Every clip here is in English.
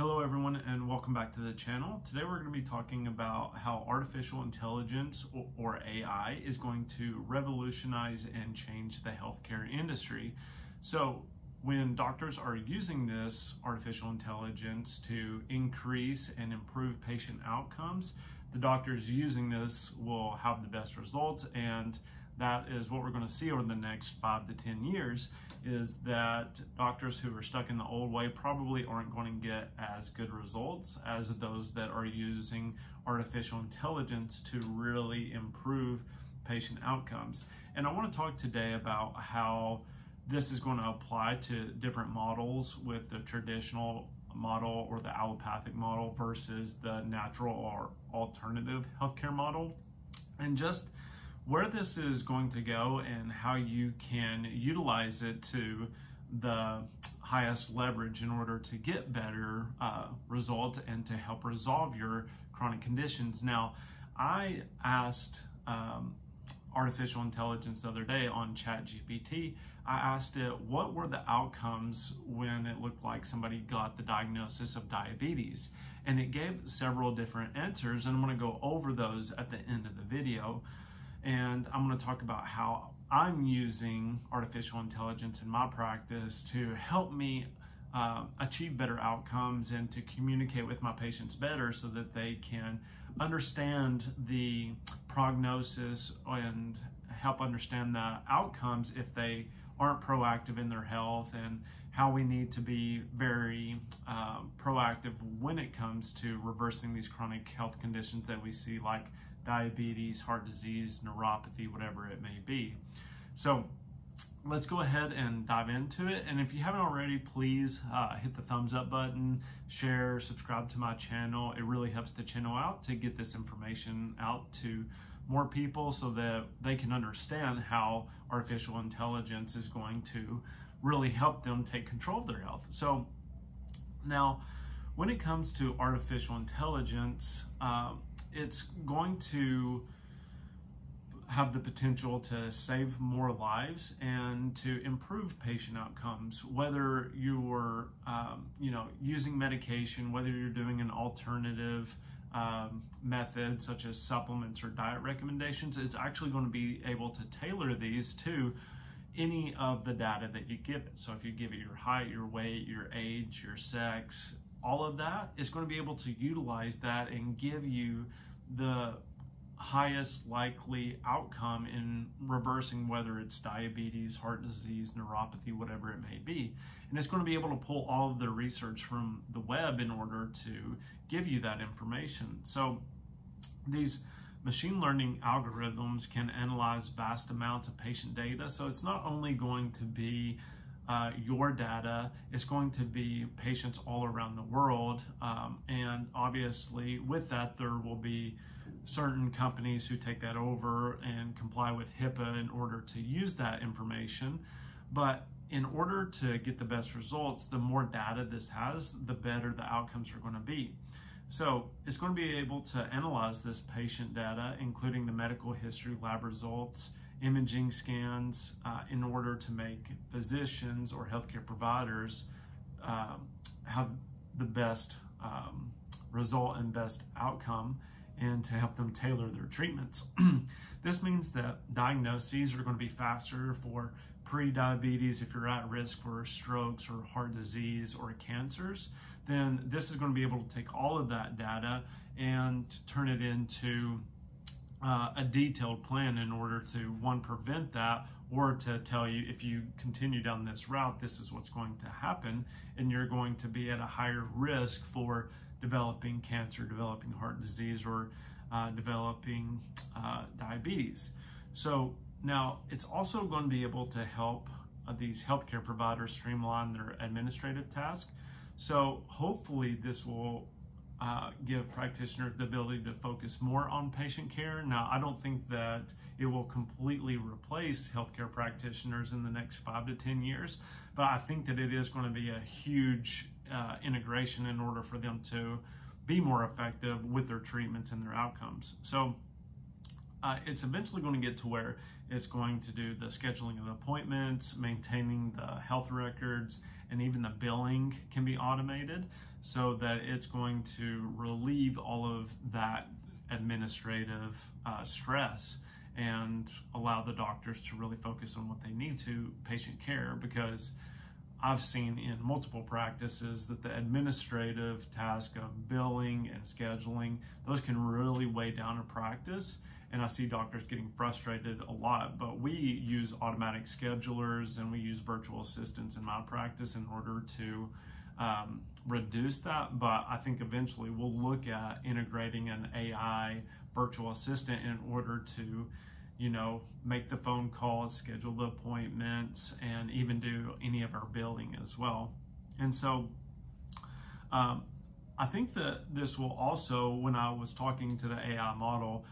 Hello everyone and welcome back to the channel. Today we're going to be talking about how artificial intelligence or AI is going to revolutionize and change the healthcare industry. So when doctors are using this artificial intelligence to increase and improve patient outcomes, the doctors using this will have the best results and that is what we're going to see over the next five to 10 years is that doctors who are stuck in the old way probably aren't going to get as good results as those that are using artificial intelligence to really improve patient outcomes. And I want to talk today about how this is going to apply to different models with the traditional model or the allopathic model versus the natural or alternative healthcare model. And just where this is going to go and how you can utilize it to the highest leverage in order to get better uh, results and to help resolve your chronic conditions. Now, I asked um, artificial intelligence the other day on ChatGPT. I asked it what were the outcomes when it looked like somebody got the diagnosis of diabetes. And it gave several different answers, and I'm going to go over those at the end of the video and I'm going to talk about how I'm using artificial intelligence in my practice to help me uh, achieve better outcomes and to communicate with my patients better so that they can understand the prognosis and help understand the outcomes if they aren't proactive in their health and how we need to be very uh, proactive when it comes to reversing these chronic health conditions that we see like diabetes, heart disease, neuropathy, whatever it may be. So let's go ahead and dive into it. And if you haven't already, please uh, hit the thumbs up button, share, subscribe to my channel. It really helps the channel out to get this information out to more people so that they can understand how artificial intelligence is going to really help them take control of their health. So now, when it comes to artificial intelligence, um, it's going to have the potential to save more lives and to improve patient outcomes whether you're um, you know using medication whether you're doing an alternative um, method such as supplements or diet recommendations it's actually going to be able to tailor these to any of the data that you give it. So if you give it your height your weight your age your sex all of that is going to be able to utilize that and give you the highest likely outcome in reversing whether it's diabetes, heart disease, neuropathy, whatever it may be. And it's going to be able to pull all of the research from the web in order to give you that information. So these machine learning algorithms can analyze vast amounts of patient data. So it's not only going to be uh, your data is going to be patients all around the world. Um, and obviously, with that, there will be certain companies who take that over and comply with HIPAA in order to use that information. But in order to get the best results, the more data this has, the better the outcomes are going to be. So it's going to be able to analyze this patient data, including the medical history, lab results, imaging scans uh, in order to make physicians or healthcare providers um, have the best um, result and best outcome and to help them tailor their treatments. this means that diagnoses are going to be faster for pre-diabetes if you're at risk for strokes or heart disease or cancers then this is going to be able to take all of that data and turn it into uh, a detailed plan in order to one prevent that or to tell you if you continue down this route this is what's going to happen and you're going to be at a higher risk for developing cancer developing heart disease or uh, developing uh, diabetes. So now it's also going to be able to help uh, these healthcare providers streamline their administrative tasks. So hopefully this will uh, give practitioners the ability to focus more on patient care. Now, I don't think that it will completely replace healthcare practitioners in the next five to 10 years, but I think that it is going to be a huge uh, integration in order for them to be more effective with their treatments and their outcomes. So uh, it's eventually going to get to where It's going to do the scheduling of appointments, maintaining the health records, and even the billing can be automated so that it's going to relieve all of that administrative uh, stress and allow the doctors to really focus on what they need to patient care because I've seen in multiple practices that the administrative task of billing and scheduling, those can really weigh down a practice. And I see doctors getting frustrated a lot, but we use automatic schedulers and we use virtual assistants in my practice in order to um, reduce that. But I think eventually we'll look at integrating an AI virtual assistant in order to you know, make the phone calls, schedule the appointments, and even do any of our billing as well. And so um, I think that this will also, when I was talking to the AI model,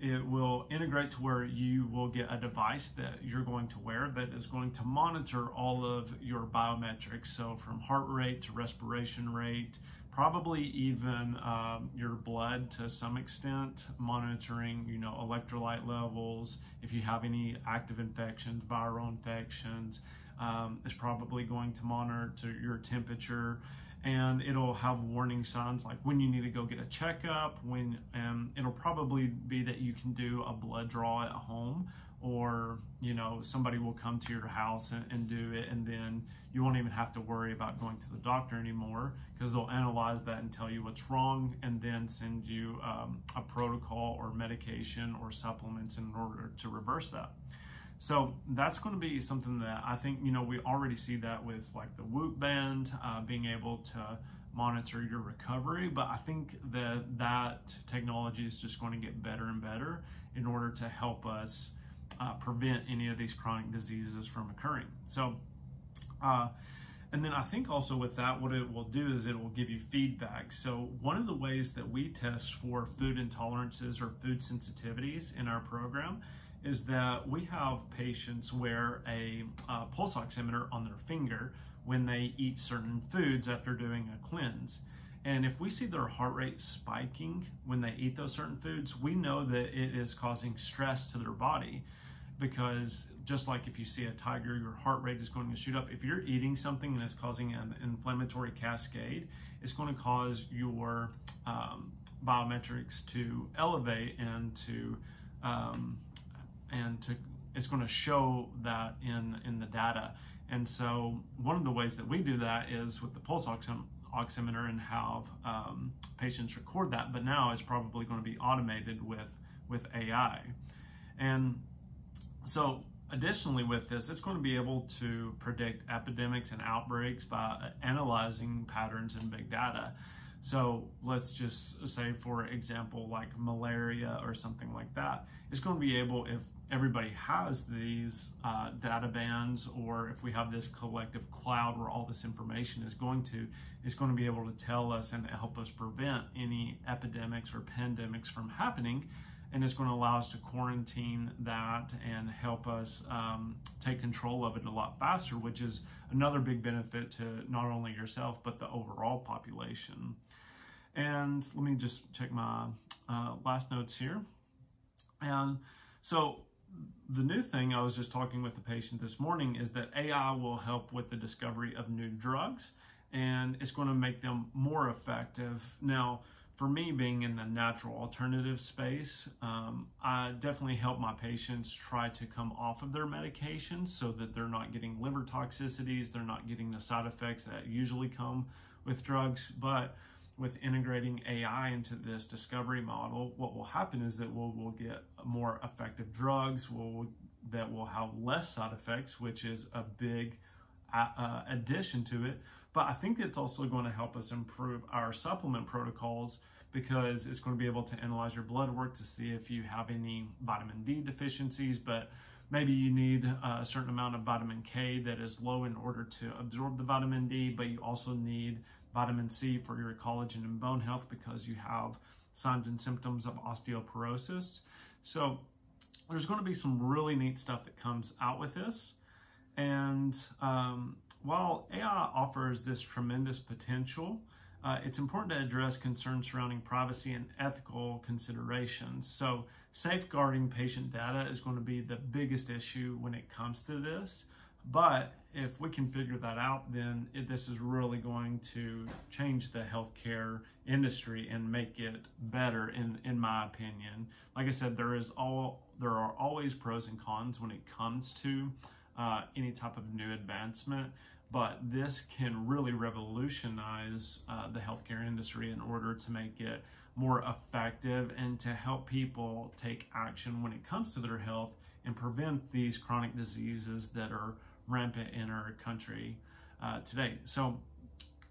it will integrate to where you will get a device that you're going to wear that is going to monitor all of your biometrics. So from heart rate to respiration rate, probably even um, your blood to some extent, monitoring, you know, electrolyte levels. If you have any active infections, viral infections, um, it's probably going to monitor your temperature and it'll have warning signs like when you need to go get a checkup, when um, it'll probably be that you can do a blood draw at home or you know somebody will come to your house and, and, do it and then you won't even have to worry about going to the doctor anymore because they'll analyze that and tell you what's wrong and then send you um, a protocol or medication or supplements in order to reverse that so that's going to be something that i think you know we already see that with like the whoop band uh, being able to monitor your recovery but i think that that technology is just going to get better and better in order to help us uh, prevent any of these chronic diseases from occurring. So, uh, and then I think also with that, what it will do is it will give you feedback. So one of the ways that we test for food intolerances or food sensitivities in our program is that we have patients wear a uh, pulse oximeter on their finger when they eat certain foods after doing a cleanse. And if we see their heart rate spiking when they eat those certain foods, we know that it is causing stress to their body because just like if you see a tiger, your heart rate is going to shoot up. If you're eating something and it's causing an inflammatory cascade, it's going to cause your um, biometrics to elevate and to um, and to it's going to show that in in the data. And so one of the ways that we do that is with the pulse oxim oximeter and have um, patients record that. But now it's probably going to be automated with with AI. And so additionally with this, it's going to be able to predict epidemics and outbreaks by analyzing patterns in big data. So let's just say, for example, like malaria or something like that, it's going to be able, if everybody has these uh, data bands or if we have this collective cloud where all this information is going to, it's going to be able to tell us and help us prevent any epidemics or pandemics from happening and it's going to allow us to quarantine that and help us um, take control of it a lot faster, which is another big benefit to not only yourself but the overall population. And let me just check my uh, last notes here. And so the new thing I was just talking with the patient this morning is that AI will help with the discovery of new drugs and it's going to make them more effective. Now, for me, being in the natural alternative space, um, I definitely help my patients try to come off of their medications so that they're not getting liver toxicities, they're not getting the side effects that usually come with drugs. But with integrating AI into this discovery model, what will happen is that we'll, we'll get more effective drugs we'll, that will have less side effects, which is a big uh, addition to it. But I think it's also going to help us improve our supplement protocols because it's going to be able to analyze your blood work to see if you have any vitamin D deficiencies, but maybe you need a certain amount of vitamin K that is low in order to absorb the vitamin D, but you also need vitamin C for your collagen and bone health because you have signs and symptoms of osteoporosis. So there's going to be some really neat stuff that comes out with this. And um, while AI offers this tremendous potential, uh, it's important to address concerns surrounding privacy and ethical considerations. So, safeguarding patient data is going to be the biggest issue when it comes to this. But if we can figure that out, then it, this is really going to change the healthcare industry and make it better, in in my opinion. Like I said, there is all there are always pros and cons when it comes to uh, any type of new advancement but this can really revolutionize uh, the healthcare industry in order to make it more effective and to help people take action when it comes to their health and prevent these chronic diseases that are rampant in our country uh, today. So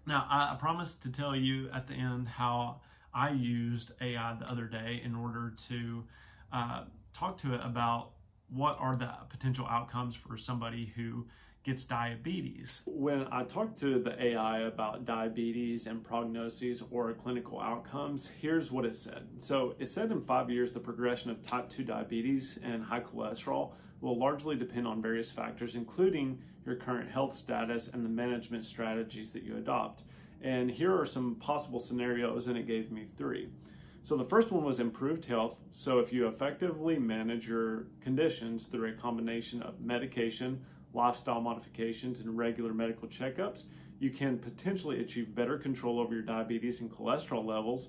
now I, I promised to tell you at the end how I used AI the other day in order to uh, talk to it about what are the potential outcomes for somebody who gets diabetes. When I talked to the AI about diabetes and prognoses or clinical outcomes, here's what it said. So it said in five years, the progression of type 2 diabetes and high cholesterol will largely depend on various factors, including your current health status and the management strategies that you adopt. And here are some possible scenarios, and it gave me three. So the first one was improved health. So if you effectively manage your conditions through a combination of medication, lifestyle modifications, and regular medical checkups, you can potentially achieve better control over your diabetes and cholesterol levels